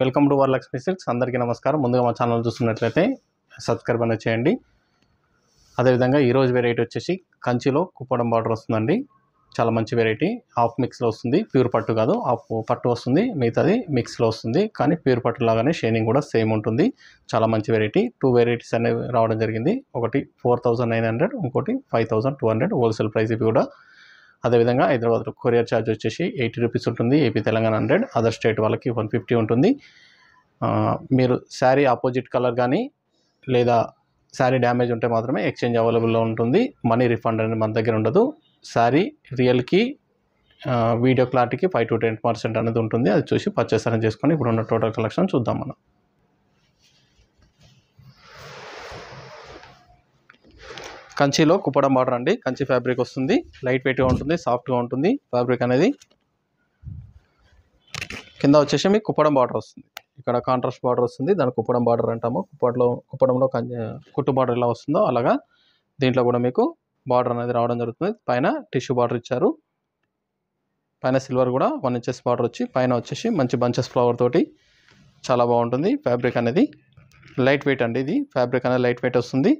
Welcome to Varalakshmi silks. అందరికీ నమస్కారం. ముందుగా మా ఛానల్ చూస్తున్నట్లయితే సబ్స్క్రైబ్ అనేది చేయండి. అదేవిధంగా ఈరోజు వెరైటీ వచ్చేసి కంచిలో కుప్పడం బార్డర్ వస్తుందండి. చాలా మంచి వెరైటీ హాఫ్ మిక్స్లో వస్తుంది. ప్యూర్ పట్టు కాదు. హాఫ్ పట్టు వస్తుంది. మిగతాది మిక్స్లో వస్తుంది. కానీ ప్యూర్ పట్టు లాగానే షైనింగ్ కూడా సేమ్ ఉంటుంది. చాలా మంచి వెరైటీ టూ వెరైటీస్ అనేవి రావడం జరిగింది. ఒకటి ఫోర్ థౌజండ్ నైన్ హండ్రెడ్ ఇంకోటి five two hundred wholesale price ఇవి కూడా అదేవిధంగా హైదరాబాద్లో కొరియర్ ఛార్జ్ వచ్చేసి ఎయిటీ రూపీస్ ఉంటుంది AP Telangana hundred other state వాళ్ళకి వన్ ఫిఫ్టీ ఉంటుంది. మీరు శారీ ఆపోజిట్ కలర్ కానీ లేదా శారీ డ్యామేజ్ ఉంటే మాత్రమే ఎక్స్చేంజ్ అవైలబుల్లో ఉంటుంది. మనీ రిఫండ్ అనేది మన దగ్గర ఉండదు. శారీ రియల్కి వీడియో క్లారిటీకి ఫైవ్ టు టెన్ పర్సెంట్ అనేది ఉంటుంది. అది చూసి పర్చేస్ అనేది చేసుకొని ఇప్పుడు ఉన్న టోటల్ కలెక్షన్ చూద్దాం మనం. కంచిలో కుప్పడం బార్డర్ అండి. కంచి ఫ్యాబ్రిక్ వస్తుంది. లైట్ వెయిట్గా ఉంటుంది సాఫ్ట్గా ఉంటుంది. ఫ్యాబ్రిక్ అనేది కింద వచ్చేసి మీకు కుప్పడం బార్డర్ వస్తుంది. ఇక్కడ కాంట్రాస్ట్ బార్డర్ వస్తుంది. దాని కుప్పడం బార్డర్ అంటాము. కుప్పట్లో కుప్పడంలో కంచి కుట్టు బార్డర్ ఎలా వస్తుందో అలాగా దీంట్లో కూడా మీకు బార్డర్ అనేది రావడం జరుగుతుంది. పైన టిష్యూ బార్డర్ ఇచ్చారు. పైన సిల్వర్ కూడా వన్ ఇంచెస్ బార్డర్ వచ్చి పైన వచ్చేసి మంచి బంచెస్ ఫ్లవర్ తోటి చాలా బాగుంటుంది. ఫ్యాబ్రిక్ అనేది లైట్ వెయిట్ అండి ఇది. ఫ్యాబ్రిక్ అనేది లైట్ వెయిట్ వస్తుంది.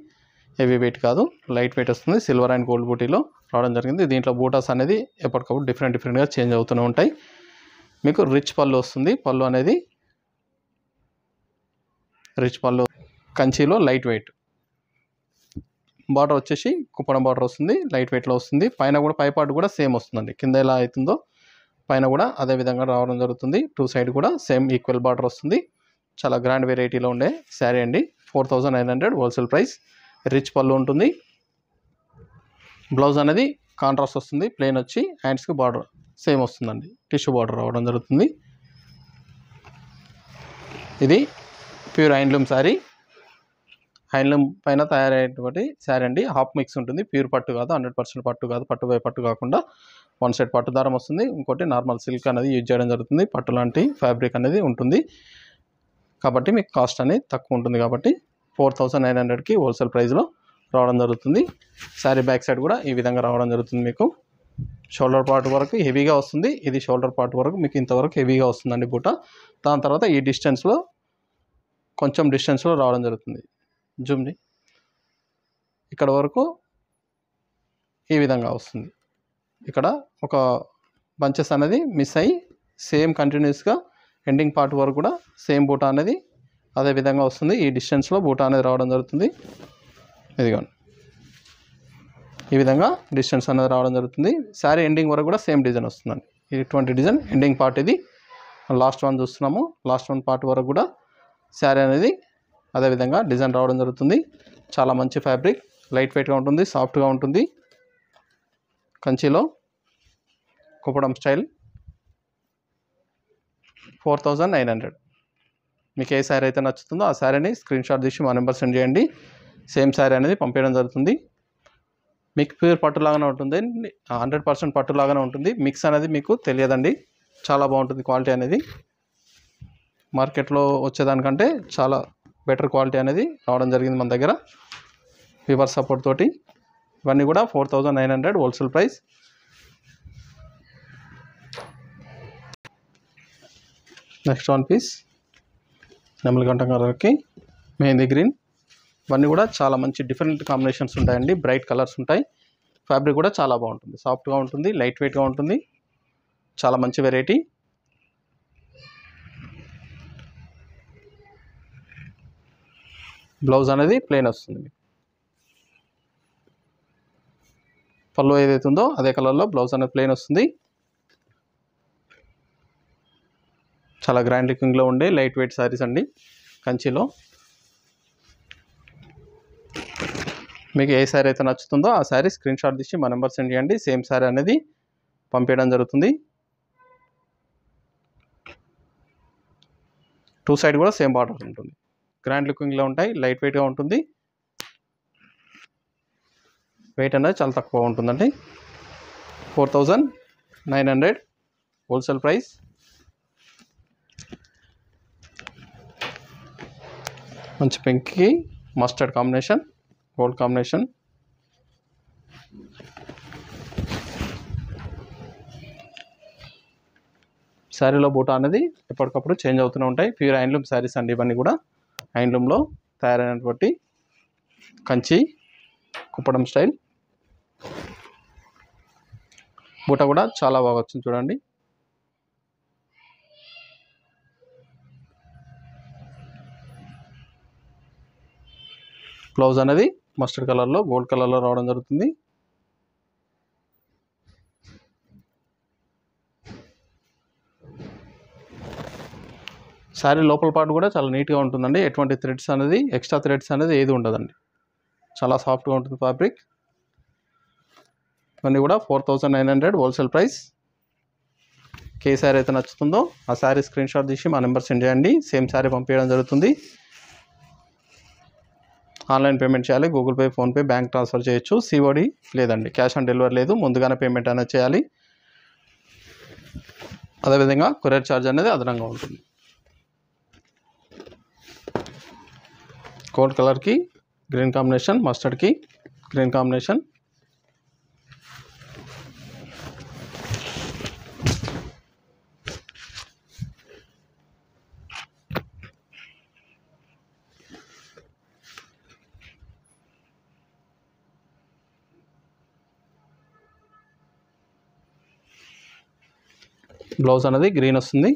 హెవీ వెయిట్ కాదు. లైట్ వెయిట్ వస్తుంది. సిల్వర్ అండ్ గోల్డ్ బూటీలో రావడం జరిగింది. దీంట్లో బూటాస్ అనేది ఎప్పటికప్పుడు డిఫరెంట్ డిఫరెంట్గా చేంజ్ అవుతూనే ఉంటాయి. మీకు రిచ్ పళ్ళు వస్తుంది. పళ్ళు అనేది రిచ్ పళ్ళు కంచిలో లైట్ వెయిట్. బార్డర్ వచ్చేసి కుప్పడం బార్డర్ వస్తుంది. లైట్ వెయిట్లో వస్తుంది. పైన కూడా పై పార్ట్ కూడా సేమ్ వస్తుందండి. కింద ఎలా అవుతుందో పైన కూడా అదే విధంగా రావడం జరుగుతుంది. టూ సైడ్ కూడా సేమ్ ఈక్వల్ బార్డర్ వస్తుంది. చాలా గ్రాండ్ వెరైటీలో ఉండే శారీ అండి. Four thousand nine hundred wholesale price. Rich పళ్ళు ఉంటుంది. బ్లౌజ్ అనేది కాంట్రాస్ట్ వస్తుంది ప్లెయిన్ వచ్చి హ్యాండ్స్కి బార్డర్ సేమ్ వస్తుందండి. టిష్యూ బార్డర్ రావడం జరుగుతుంది. ఇది ప్యూర్ హ్యాండ్లూమ్ శారీ హ్యాండ్లూమ్ పైన తయారయ్యేటువంటి శారీ అండి. హాఫ్ మిక్స్ ఉంటుంది. ప్యూర్ పట్టు కాదు హండ్రెడ్ పర్సెంట్ పట్టు కాదు. పట్టు బై పట్టు కాకుండా వన్ సైడ్ పట్టు దారం వస్తుంది. ఇంకోటి నార్మల్ సిల్క్ అనేది యూజ్ చేయడం జరుగుతుంది. పట్టు లాంటి ఫ్యాబ్రిక్ అనేది ఉంటుంది. కాబట్టి మీకు కాస్ట్ అనేది తక్కువ ఉంటుంది కాబట్టి ఫోర్ థౌసండ్ నైన్ హండ్రెడ్కి హోల్సేల్ ప్రైస్లో రావడం జరుగుతుంది. శారీ బ్యాక్ సైడ్ కూడా ఈ విధంగా రావడం జరుగుతుంది మీకు. షోల్డర్ పార్ట్ వరకు హెవీగా వస్తుంది. ఇది షోల్డర్ పార్ట్ వరకు మీకు ఇంతవరకు హెవీగా వస్తుందండి బూట. దాని తర్వాత ఈ డిస్టెన్స్లో కొంచెం డిస్టెన్స్లో రావడం జరుగుతుంది. జూమ్ని ఇక్కడ వరకు ఈ విధంగా వస్తుంది. ఇక్కడ ఒక బంచెస్ అనేది మిస్ అయ్యి సేమ్ కంటిన్యూస్గా ఎండింగ్ పార్ట్ వరకు కూడా సేమ్ బూట అనేది అదే విధంగా వస్తుంది. ఈ డిస్టెన్స్లో బూటా అనేది రావడం జరుగుతుంది. ఇదిగోండి. ఈ విధంగా డిస్టెన్స్ అనేది రావడం జరుగుతుంది. శారీ ఎండింగ్ వరకు కూడా సేమ్ డిజైన్ వస్తుందండి. ఇటువంటి డిజైన్ ఎండింగ్ పార్ట్ ఇది. లాస్ట్ వన్ చూస్తున్నాము. లాస్ట్ వన్ పార్ట్ వరకు కూడా శారీ అనేది అదే విధంగా డిజైన్ రావడం జరుగుతుంది. చాలా మంచి ఫ్యాబ్రిక్. లైట్ వెయిట్గా ఉంటుంది సాఫ్ట్గా ఉంటుంది. కంచిలో Kuppadam style. Four thousand nine hundred. మీకు ఏ శారీ అయితే నచ్చుతుందో ఆ శారీని స్క్రీన్ షాట్ తీసి మా నెంబర్ సెండ్ చేయండి. సేమ్ శారీ అనేది పంపించడం జరుగుతుంది. మీకు ప్యూర్ పట్టులాగానే ఉంటుంది. హండ్రెడ్ పర్సెంట్ పట్టులాగానే ఉంటుంది. మిక్స్ అనేది మీకు తెలియదండి. చాలా బాగుంటుంది క్వాలిటీ అనేది. మార్కెట్లో వచ్చేదానికంటే చాలా బెటర్ క్వాలిటీ అనేది రావడం జరిగింది మన దగ్గర. వివర్ సపోర్ట్ తోటి. ఇవన్నీ కూడా four thousand nine hundred wholesale price. Next one piece నెమలిగంట కలర్కి మెహందీ గ్రీన్. ఇవన్నీ కూడా చాలా మంచి డిఫరెంట్ కాంబినేషన్స్ ఉంటాయండి. బ్రైట్ కలర్స్ ఉంటాయి. ఫ్యాబ్రిక్ కూడా చాలా బాగుంటుంది. సాఫ్ట్గా ఉంటుంది లైట్ వెయిట్గా ఉంటుంది. చాలా మంచి వెరైటీ. బ్లౌజ్ అనేది ప్లెయిన్ వస్తుంది పళ్ళు ఏదైతే ఉందో అదే కలర్లో బ్లౌజ్ అనేది ప్లెయిన్ వస్తుంది. చాలా గ్రాండ్ లుకింగ్లో ఉండే లైట్ వెయిట్ శారీస్ అండి కంచిలో. మీకు ఏ శారీ అయితే నచ్చుతుందో ఆ శారీ స్క్రీన్ షాట్ తీసి మా నెంబర్ సెండ్ చేయండి. సేమ్ శారీ అనేది పంపించడం జరుగుతుంది. టూ సైడ్ కూడా సేమ్ బార్డర్ ఉంటుంది. గ్రాండ్ లుకింగ్లో ఉంటాయి లైట్ వెయిట్గా ఉంటుంది. వెయిట్ అనేది చాలా తక్కువ ఉంటుందండి. Four thousand nine hundred wholesale price మంచి పింక్కి మస్టర్డ్ కాంబినేషన్ గోల్డ్ కాంబినేషన్. శారీలో బూటా అనేది ఎప్పటికప్పుడు చేంజ్ అవుతూనే ఉంటాయి. ప్యూర్ హ్యాండ్లూమ్ శారీస్ అండి ఇవన్నీ కూడా. హ్యాండ్లూమ్లో తయారైనటువంటి కంచి కుప్పడం స్టైల్. బూట కూడా చాలా బాగా వచ్చింది చూడండి. బ్లౌజ్ అనేది మస్టర్డ్ కలర్లో గోల్డ్ కలర్లో రావడం జరుగుతుంది. శారీ లోపల పార్ట్ కూడా చాలా నీట్గా ఉంటుందండి. ఎటువంటి థ్రెడ్స్ అనేది ఎక్స్ట్రా థ్రెడ్స్ అనేది ఏది ఉండదండి. చాలా సాఫ్ట్గా ఉంటుంది ఫ్యాబ్రిక్ ఇవన్నీ కూడా four thousand nine hundred wholesale price ఏ శారీ అయితే నచ్చుతుందో ఆ శారీ స్క్రీన్షాట్ తీసి మా నెంబర్ సెండ్ చేయండి. సేమ్ శారీ పంపించడం జరుగుతుంది. ఆన్లైన్ పేమెంట్ చేయాలి Google Pay PhonePe bank transfer చేయొచ్చు. సిఓడి లేదండి. క్యాష్ ఆన్ డెలివరీ లేదు. ముందుగానే పేమెంట్ అనేది చేయాలి. అదేవిధంగా కొరియర్ ఛార్జ్ అనేది అదనంగా ఉంటుంది. కోల్డ్ కలర్కి గ్రీన్ కాంబినేషన్ మస్టర్డ్కి గ్రీన్ కాంబినేషన్ బ్లౌజ్ అనేది గ్రీన్ వస్తుంది.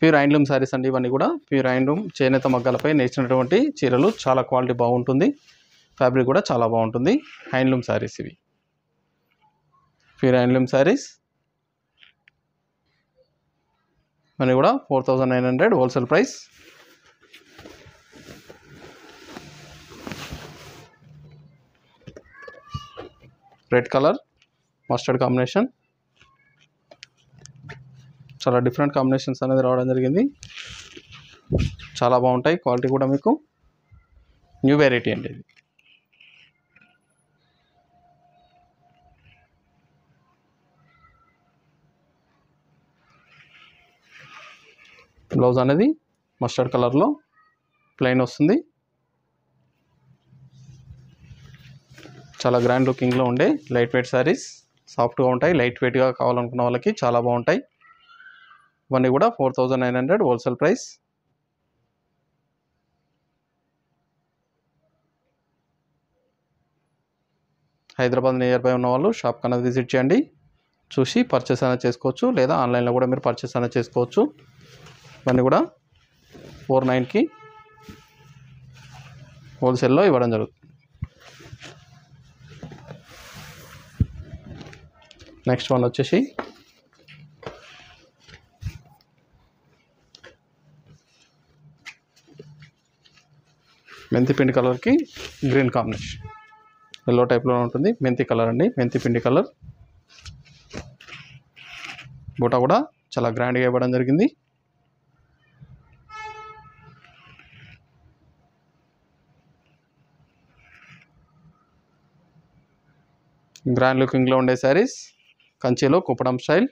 ప్యూర్ హ్యాండ్లూమ్ శారీస్ అండి ఇవన్నీ కూడా. ప్యూర్ హ్యాండ్లూమ్ చేనేత మగ్గాలపై నేర్చినటువంటి చీరలు చాలా క్వాలిటీ బాగుంటుంది. ఫ్యాబ్రిక్ కూడా చాలా బాగుంటుంది. హ్యాండ్లూమ్ శారీస్ ఇవి. ప్యూర్ హ్యాండ్లూమ్ శారీస్ ఇవన్నీ కూడా four thousand nine hundred wholesale price red colour mustard combination. చాలా డిఫరెంట్ కాంబినేషన్స్ అనేది రావడం జరిగింది. చాలా బాగుంటాయి. క్వాలిటీ కూడా మీకు న్యూ వెరైటీ అండి ఇది. బ్లౌజ్ అనేది మస్టర్డ్ కలర్లో ప్లెయిన్ వస్తుంది. చాలా గ్రాండ్ లుకింగ్లో ఉండే లైట్ వెయిట్ శారీస్. సాఫ్ట్గా ఉంటాయి లైట్ వెయిట్గా కావాలనుకున్న వాళ్ళకి చాలా బాగుంటాయి. ఇవన్నీ కూడా four thousand nine hundred wholesale price. Hyderabad near by ఉన్న వాళ్ళు షాప్ కన్నా విజిట్ చేయండి. చూసి పర్చేస్ అయినా చేసుకోవచ్చు లేదా ఆన్లైన్లో కూడా మీరు పర్చేస్ అయినా చేసుకోవచ్చు. ఇవన్నీ కూడా ఫోర్ నైన్కి హోల్సేల్లో ఇవ్వడం జరుగుతుంది నెక్స్ట్ వన్ వచ్చేసి మెంతి పిండి కలర్కి గ్రీన్ కాంబినేషన్ ఎల్లో టైప్లో ఉంటుంది. మెంతి కలర్ అండి. మెంతి పిండి కలర్ బూట కూడా చాలా గ్రాండ్గా ఇవ్వడం జరిగింది. గ్రాండ్ లుకింగ్లో ఉండే శారీస్ కంచిలో Kuppadam style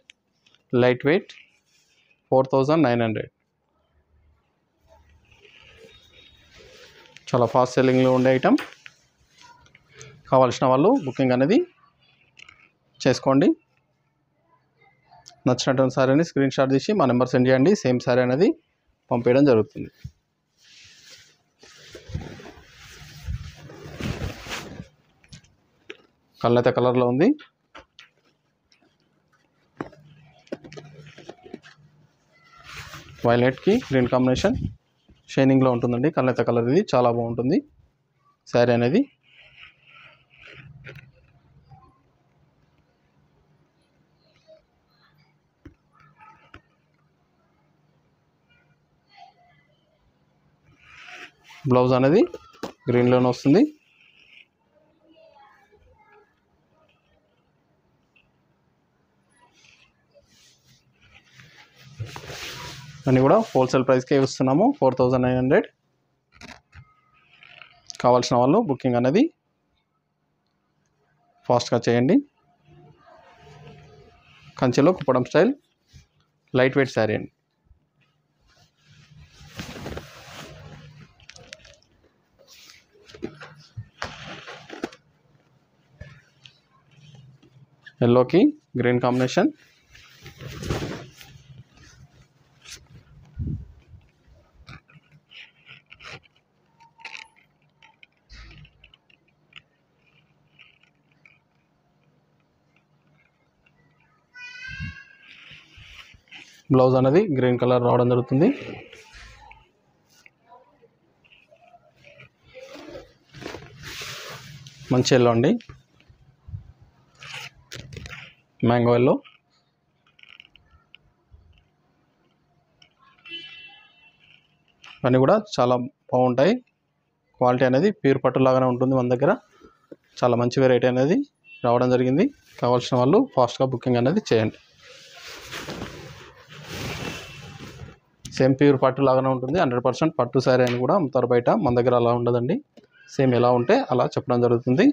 light weight four thousand nine hundred. చాలా ఫాస్ట్ సెల్లింగ్లో ఉండే ఐటమ్. కావాల్సిన వాళ్ళు బుకింగ్ అనేది చేసుకోండి. నచ్చినటువంటి శారీని స్క్రీన్ షాట్ తీసి మా నెంబర్ సెండ్ చేయండి. సేమ్ శారీ అనేది పంపించడం జరుగుతుంది. కళ్ళైతే కలర్లో ఉంది. వైలెట్కి గ్రీన్ కాంబినేషన్. షైనింగ్లో ఉంటుందండి. కళ్ళెత్త కలర్ ఇది. చాలా బాగుంటుంది. శారీ అనేది. బ్లౌజ్ అనేది గ్రీన్లోనే వస్తుంది. అన్నీ కూడా హోల్సేల్ ప్రైస్కే ఇస్తున్నాము. ఫోర్ థౌజండ్ నైన్ హండ్రెడ్ కావాల్సిన వాళ్ళు బుకింగ్ అనేది ఫాస్ట్గా చేయండి. కంచెలో Kuppadam style light weight sari అండి ఎల్లోకి గ్రీన్ కాంబినేషన్ బ్లౌజ్ అనేది గ్రీన్ కలర్ రావడం జరుగుతుంది. మంచి ఎల్లో అండి. మ్యాంగో ఎల్లో ఇవన్నీ కూడా చాలా బాగుంటాయి. క్వాలిటీ అనేది ప్యూర్ పట్టు లాగానే ఉంటుంది మన దగ్గర. చాలా మంచి వెరైటీ అనేది రావడం జరిగింది. కావాల్సిన వాళ్ళు ఫాస్ట్గా బుకింగ్ అనేది చేయండి. సేమ్ ప్యూర్ పట్టు లాగానే ఉంటుంది. హండ్రెడ్ పర్సెంట్ పట్టు శారీ అని కూడా అమ్ముతారు బయట. మన దగ్గర అలా ఉండదండి. సేమ్ ఎలా ఉంటే అలా చెప్పడం జరుగుతుంది.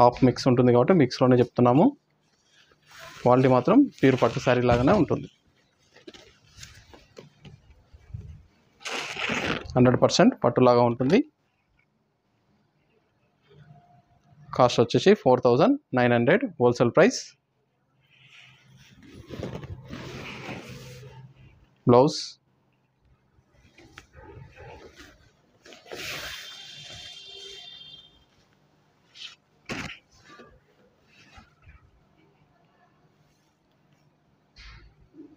హాఫ్ మిక్స్ ఉంటుంది కాబట్టి మిక్స్లోనే చెప్తున్నాము. క్వాలిటీ మాత్రం ప్యూర్ పట్టు శారీ లాగానే ఉంటుంది. హండ్రెడ్ పర్సెంట్ పట్టులాగా ఉంటుంది. కాస్ట్ వచ్చేసి four thousand nine hundred wholesale price blouse.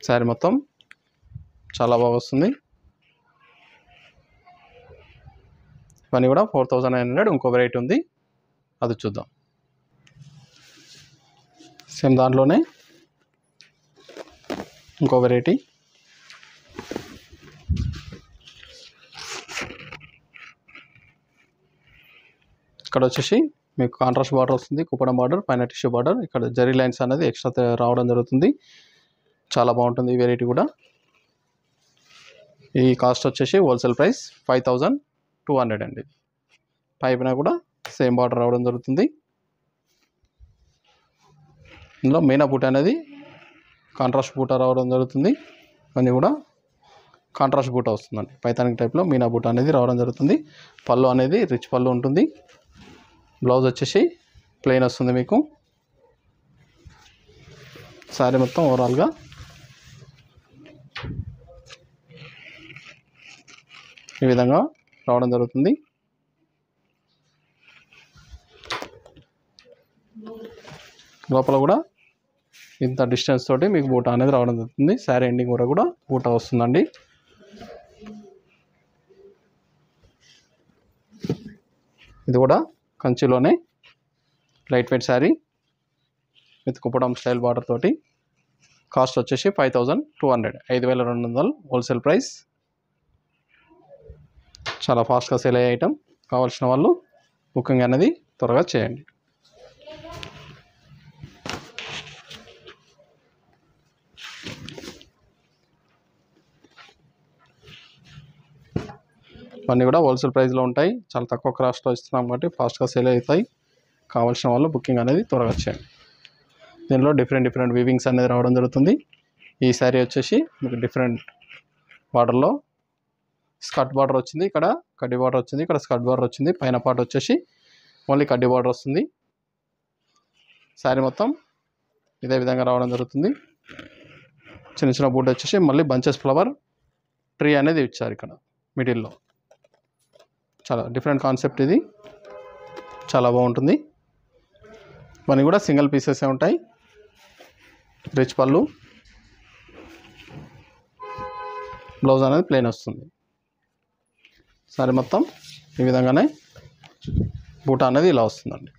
Sari మొత్తం. చాలా బాగా వస్తుంది. ఇవన్నీ కూడా ఫోర్ థౌజండ్ నైన్ హండ్రెడ్ ఇంకో వెరైటీ ఉంది. అది చూద్దాం. సేమ్ దాంట్లోనే ఇంకో వెరైటీ. ఇక్కడ వచ్చేసి మీకు కాంట్రాస్ట్ బార్డర్ వస్తుంది కుప్పడం బార్డర్ పైన టిష్యూ బార్డర్ ఇక్కడ జరీ లైన్స్ అనేది ఎక్స్ట్రా రావడం జరుగుతుంది. చాలా బాగుంటుంది ఈ వెరైటీ కూడా. ఈ కాస్ట్ వచ్చేసి wholesale price five thousand two hundred అండి. పైపున కూడా సేమ్ బార్డర్ రావడం జరుగుతుంది. ఇందులో మీనా బూట అనేది కాంట్రాస్ట్ బూట రావడం జరుగుతుంది. అన్నీ కూడా కాంట్రాస్ట్ బూట వస్తుందండి. పైతానిక్ టైప్లో మీనా బూట అనేది రావడం జరుగుతుంది. పళ్ళు అనేది రిచ్ పళ్ళు ఉంటుంది. బ్లౌజ్ వచ్చేసి ప్లెయిన్ వస్తుంది మీకు. శారీ మొత్తం ఓవరాల్గా ఈ విధంగా రావడం జరుగుతుంది. లోపల కూడా ఇంత డిస్టెన్స్ తోటి మీకు బూట అనేది రావడం జరుగుతుంది. శారీ ఎండింగ్ కూడా కూడా బూట వస్తుందండి. ఇది కూడా కంచిలోనే light weight sari with Kuppadam style border తోటి. కాస్ట్ వచ్చేసి ఫైవ్ థౌజండ్ టూ హండ్రెడ్. ఐదు వేల రెండు వందలు హోల్సేల్ ప్రైస్. చాలా ఫాస్ట్గా సేల్ అయ్యే ఐటమ్ కావాల్సిన వాళ్ళు బుకింగ్ అనేది త్వరగా చేయండి. ఇవన్నీ కూడా హోల్సేల్ ప్రైస్లో ఉంటాయి. చాలా తక్కువ కాస్ట్లో ఇస్తున్నాం కాబట్టి ఫాస్ట్గా సేల్ అవుతాయి. కావాల్సిన వాళ్ళు బుకింగ్ అనేది త్వరగా చేయండి. దీనిలో డిఫరెంట్ డిఫరెంట్ వీవింగ్స్ అనేది రావడం జరుగుతుంది. ఈ శారీ వచ్చేసి మీకు డిఫరెంట్ బార్డర్లో స్కర్ట్ బార్డర్ వచ్చింది ఇక్కడ కడ్డీ బార్డర్ వచ్చింది ఇక్కడ స్కర్ట్ బార్డర్ వచ్చింది. పైన పార్ట్ వచ్చేసి ఓన్లీ కడ్డీ బార్డర్ వస్తుంది. శారీ మొత్తం ఇదే విధంగా రావడం జరుగుతుంది. చిన్న చిన్న బూట్ వచ్చేసి మళ్ళీ బంచెస్ ఫ్లవర్ ట్రీ అనేది ఇచ్చారు ఇక్కడ మిడిల్లో. చాలా డిఫరెంట్ కాన్సెప్ట్ ఇది. చాలా బాగుంటుంది. ఇవన్నీ కూడా సింగిల్ పీసెసే ఉంటాయి. రిచ్ పళ్ళు. బ్లౌజ్ అనేది ప్లెయిన్ వస్తుంది. సారీ మొత్తం ఈ విధంగానే బూట అనేది ఇలా వస్తుందండి.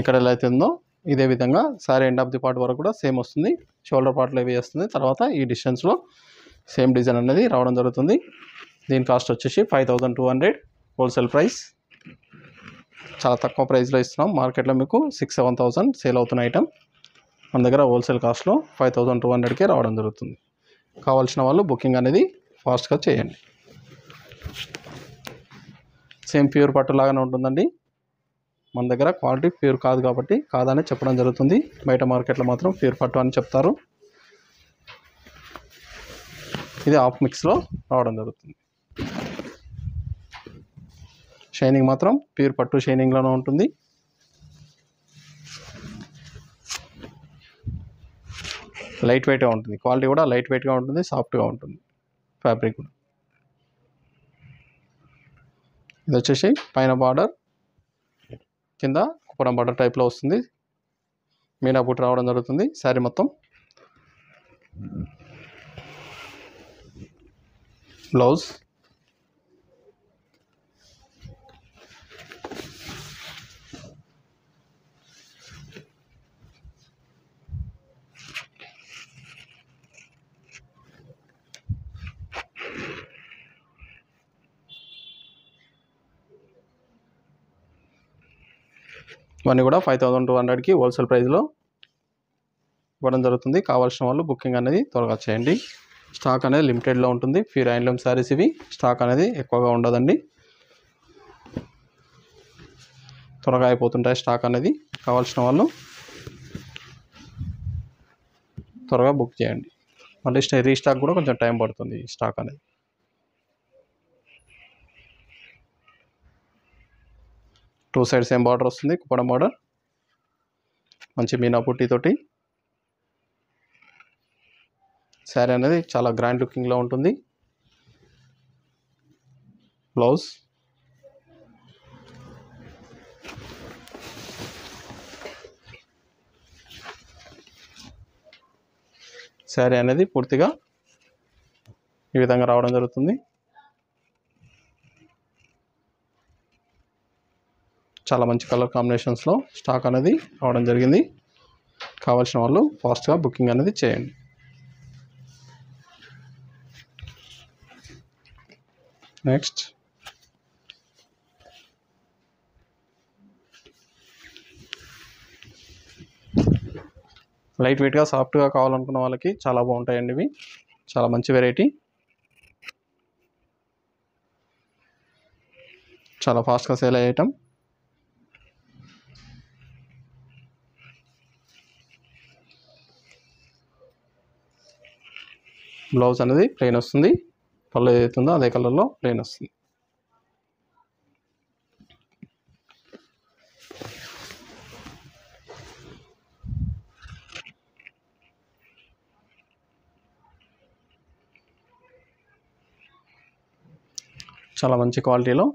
ఇక్కడ ఎలా అయితే ఉందో ఇదే విధంగా sari end of the part వరకు కూడా సేమ్ వస్తుంది. షోల్డర్ పార్ట్లో ఇవి వస్తుంది తర్వాత ఈ డిస్టెన్స్లో సేమ్ డిజైన్ అనేది రావడం జరుగుతుంది. దీని కాస్ట్ వచ్చేసి five thousand two hundred wholesale price. చాలా తక్కువ ప్రైస్లో ఇస్తున్నాం. మార్కెట్లో మీకు సిక్స్ సెవెన్ థౌసండ్ సేల్ అవుతున్న ఐటమ్. మన దగ్గర హోల్సేల్ కాస్ట్లో ఫైవ్ థౌజండ్ టూ హండ్రెడ్కే రావడం జరుగుతుంది. కావాల్సిన వాళ్ళు బుకింగ్ అనేది ఫాస్ట్గా చేయండి. సేమ్ ప్యూర్ పట్టు లాగానే ఉంటుందండి. మన దగ్గర క్వాలిటీ ప్యూర్ కాదు కాబట్టి కాదనే చెప్పడం జరుగుతుంది. బయట మార్కెట్లో మాత్రం ప్యూర్ పట్టు అని చెప్తారు. ఇది ఆఫ్ మిక్స్లో రావడం జరుగుతుంది. షైనింగ్ మాత్రం ప్యూర్ పట్టు షైనింగ్లోనే ఉంటుంది. లైట్ వెయిట్గా ఉంటుంది. క్వాలిటీ కూడా లైట్ వెయిట్గా ఉంటుంది సాఫ్ట్గా ఉంటుంది. ఫ్యాబ్రిక్ కూడా. ఇది వచ్చేసి పైన బార్డర్ కింద కుప్పడం బార్డర్ టైప్లో వస్తుంది. మీనా బుట్టి రావడం జరుగుతుంది శారీ మొత్తం. బ్లౌజ్. ఇవన్నీ కూడా ఫైవ్ థౌసండ్ టూ హండ్రెడ్కి హోల్సేల్ ప్రైస్లో ఇవ్వడం జరుగుతుంది. కావాల్సిన వాళ్ళు బుకింగ్ అనేది త్వరగా చేయండి. స్టాక్ అనేది లిమిటెడ్లో ఉంటుంది. ఫ్యూర్ హ్యాండ్లూమ్ శారీస్ ఇవి. స్టాక్ అనేది ఎక్కువగా ఉండదండి. త్వరగా అయిపోతుంటాయి స్టాక్ అనేది. కావాల్సిన వాళ్ళు త్వరగా బుక్ చేయండి. మళ్ళీ రీస్టాక్ కూడా కొంచెం టైం పడుతుంది స్టాక్ అనేది. టూ సైడ్స్ ఏం బార్డర్ వస్తుంది? కుప్పడం బార్డర్. మంచి మీనా పుట్టితోటి శారీ అనేది చాలా గ్రాండ్ లుకింగ్లో ఉంటుంది. బ్లౌజ్. శారీ అనేది పూర్తిగా ఈ విధంగా రావడం జరుగుతుంది. చాలా మంచి కలర్ కాంబినేషన్స్లో స్టాక్ అనేది రావడం జరిగింది. కావాల్సిన వాళ్ళు ఫాస్ట్గా బుకింగ్ అనేది చేయండి. నెక్స్ట్. లైట్ వెయిట్గా సాఫ్ట్గా కావాలనుకున్న వాళ్ళకి చాలా బాగుంటాయండి ఇవి. చాలా మంచి వెరైటీ. చాలా ఫాస్ట్గా సేల్ అయ్యేటం బ్లౌజ్ అనేది ప్లెయిన్ వస్తుంది. పళ్ళు ఏదైతుందో అదే కలర్లో ప్లెయిన్ వస్తుంది. చాలా మంచి క్వాలిటీలో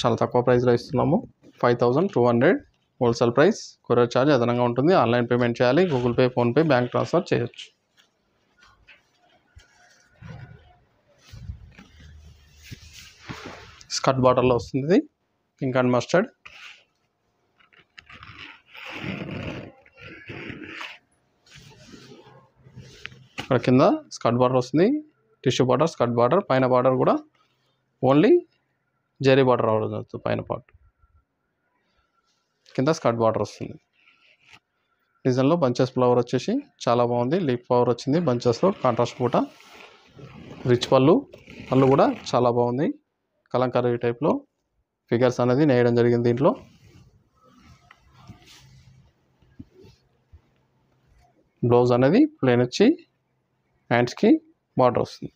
చాలా తక్కువ ప్రైస్లో ఇస్తున్నాము. Five thousand two hundred wholesale price. Courier charge అదనంగా ఉంటుంది. ఆన్లైన్ పేమెంట్ చేయాలి. Google Pay PhonePe bank transfer చేయొచ్చు. స్కట్ బాటల్లో వస్తుంది. ఇది పింక్ అండ్ మస్టర్డ్. ఇక్కడ కింద స్కర్ట్ బార్డర్ వస్తుంది. టిష్యూ బార్డర్ స్కర్ట్ బార్డర్ పైన బార్డర్ కూడా ఓన్లీ జరీ బార్డర్ రావడం జరుగుతుంది పైన పార్ట్. కింద స్కర్ట్ బార్డర్ వస్తుంది. డిజైన్లో బంచెస్ ఫ్లవర్ వచ్చేసి చాలా బాగుంది. లీఫ్ ఫ్లవర్ వచ్చింది బంచెస్లో కాంట్రాస్ట్ పూట. రిచ్ పళ్ళు పళ్ళు కూడా చాలా బాగుంది. కలంకారీ టైప్లో ఫిగర్స్ అనేది నేయడం జరిగింది దీంట్లో. బ్లౌజ్ అనేది ప్లేన్ వచ్చి హ్యాండ్స్కి బార్డర్ వస్తుంది.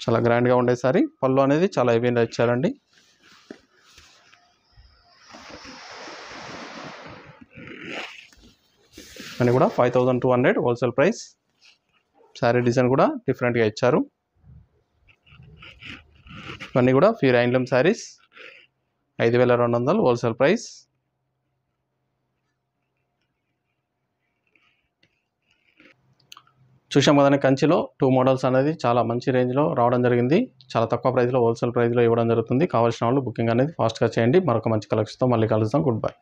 చాలా గ్రాండ్గా ఉండే సారీ. పళ్ళు అనేది చాలా హెవీగా ఇచ్చారండి. అని కూడా five thousand two hundred wholesale price sari design కూడా డిఫరెంట్గా ఇచ్చారు. ఇవన్నీ కూడా ఫ్యూర్ హ్యాండ్లూమ్ శారీస్ ఐదు వేల రెండు వందలు హోల్సేల్ ప్రైస్. చూసాం కదండి కంచిలో టూ మోడల్స్ అనేది చాలా మంచి రేంజ్లో రావడం జరిగింది. చాలా తక్కువ ప్రైస్లో హోల్సేల్ ప్రైస్లో ఇవ్వడం జరుగుతుంది. కావాల్సిన వాళ్ళు బుకింగ్ అనేది ఫాస్ట్గా చేయండి. మరొక మంచి కలెక్షన్తో మళ్ళీ కలుస్తాం గుడ్ బై.